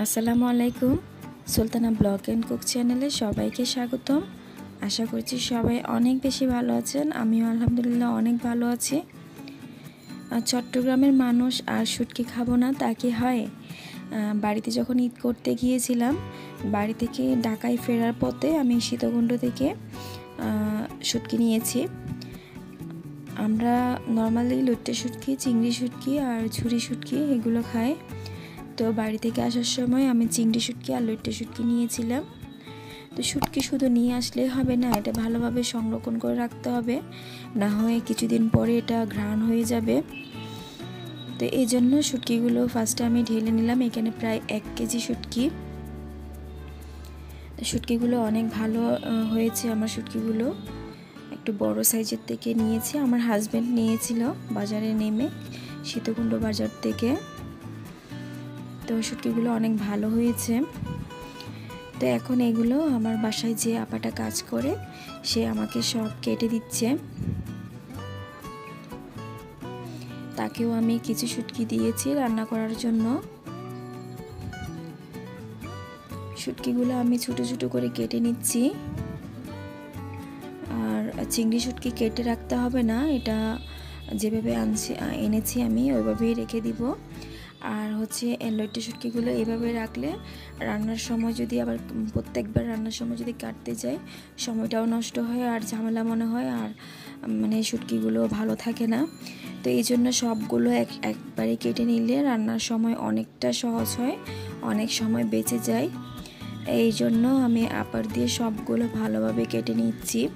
আসসালামু আলাইকুম। Sultana blog and cook চ্যানেলে সবাইকে স্বাগতম। আশা করছি সবাই অনেক বেশি ভালো আছেন। আমিও আলহামদুলিল্লাহ অনেক ভালো আছি। চট্টগ্রামের মানুষ আর শুটকি খাব না, তা কি হয়? বাড়িতে যখন ঈদ করতে গিয়েছিলাম, বাড়ি থেকে ঢাকায় ফেরার পথে আমি শীতকুণ্ড থেকে শুটকি নিয়েছি। আমরা নর্মালি লুট্টে শুটকি, চিংড়ি শুটকি আর ঝুরি শুটকি এগুলো খাই। তো বাড়ি থেকে আসার সময় আমি চিংড়ি শুটকি আর লইট্টে শুটকি নিয়েছিলাম। তো শুটকি শুধু নিয়ে আসলে হবে না, এটা ভালোভাবে সংরক্ষণ করে রাখতে হবে। না হয় কিছুদিন পরে এটা ঘ্রাণ হয়ে যাবে। তো এই জন্য শুটকিগুলো ফার্স্টে আমি ঢেলে নিলাম, এখানে প্রায় এক কেজি শুটকি। শুটকিগুলো অনেক ভালো হয়েছে আমার শুটকিগুলো। একটু বড় সাইজের থেকে নিয়েছি, আমার হাজব্যান্ড নিয়েছিল বাজারে নেমে শীতকুণ্ড বাজার থেকে। শুটকিগুলো অনেক ভালো হয়েছে। তো এখন এগুলো আমার বাসায় যে আপাটা কাজ করে, সে আমাকে সব কেটে দিচ্ছে। তাকেও আমি কিছু শুটকি দিয়েছি রান্না করার জন্য। শুটকিগুলো আমি ছোটো ছোটো করে কেটে নিচ্ছি। আর চিংড়ি শুটকি কেটে রাখতে হবে না, এটা যেভাবে আনছি এনেছি আমি, ওইভাবেই রেখে দিব। আর হচ্ছে লইটে শুটকিগুলো এভাবে রাখলে রান্নার সময় যদি আবার প্রত্যেকবার রান্নার সময় যদি কাটতে যাই, সময়টাও নষ্ট হয় আর ঝামেলা মনে হয় আর মানে শুটকিগুলো ভালো থাকে না। তো এই জন্য সবগুলো এক, একবারে কেটে নিলে রান্নার সময় অনেকটা সহজ হয়, অনেক সময় বেঁচে যায়। এই জন্য আমি আপার দিয়ে সবগুলো ভালোভাবে কেটে নিচ্ছি।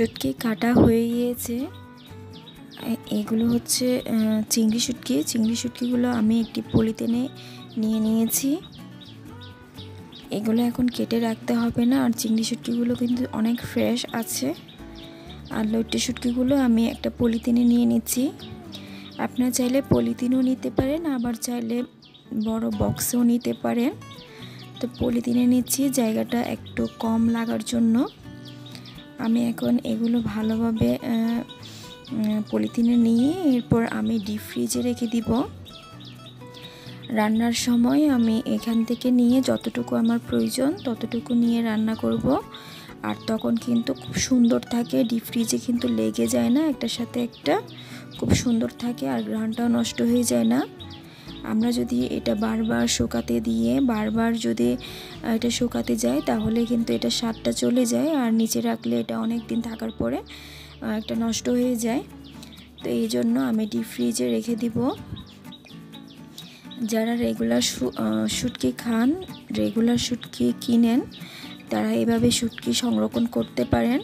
শুটকি কাটা হয়ে গিয়েছে। এগুলো হচ্ছে চিংড়ি শুটকি। চিংড়ি শুটকিগুলো আমি একটি পলিতেনে নিয়ে নিয়েছি। এগুলো এখন কেটে রাখতে হবে না। আর চিংড়ি শুটকিগুলো কিন্তু অনেক ফ্রেশ আছে। আর লইট্টে শুটকিগুলো আমি একটা পলিথিনে নিয়ে নিচ্ছি। আপনারা চাইলে পলিথিনও নিতে পারেন, আবার চাইলে বড় বক্সেও নিতে পারেন। তো পলিথিনে নিচ্ছি, জায়গাটা একটু কম লাগার জন্য। আমি এখন এগুলো ভালোভাবে পলিথিনে নিয়ে এরপর আমি ডিপ ফ্রিজে রেখে দিব। রান্নার সময় আমি এখান থেকে নিয়ে যতটুকু আমার প্রয়োজন ততটুকু নিয়ে রান্না করব। আর তখন কিন্তু খুব সুন্দর থাকে ডিপ ফ্রিজে কিন্তু লেগে যায় না, একটার সাথে একটা। খুব সুন্দর থাকে আর গ্রানটাও নষ্ট হয়ে যায় না। আমরা যদি এটা বারবার শুকাতে দিয়ে বারবার যদি এটা শুকাতে যায় তাহলে কিন্তু এটা স্বাদটা চলে যায় আর নিচে রাখলে এটা অনেক দিন থাকার পরে একটা নষ্ট হয়ে যায়। তো এই জন্য আমি ডিপ ফ্রিজে রেখে দিব। যারা রেগুলার শুটকি খান রেগুলার শুটকি কিনেন, তারা এভাবে শুটকি সংরক্ষণ করতে পারেন।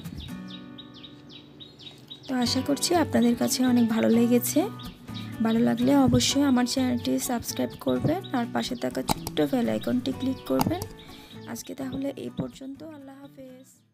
তো আশা করছি আপনাদের কাছে অনেক ভালো লেগেছে। ভালো লাগলে অবশ্যই আমার চ্যানেলটি সাবস্ক্রাইব করবেন আর পাশে থাকা ছোট্ট বেল আইকনটি ক্লিক করবেন। আজকে তাহলে এই পর্যন্ত, আল্লাহ হাফেজ।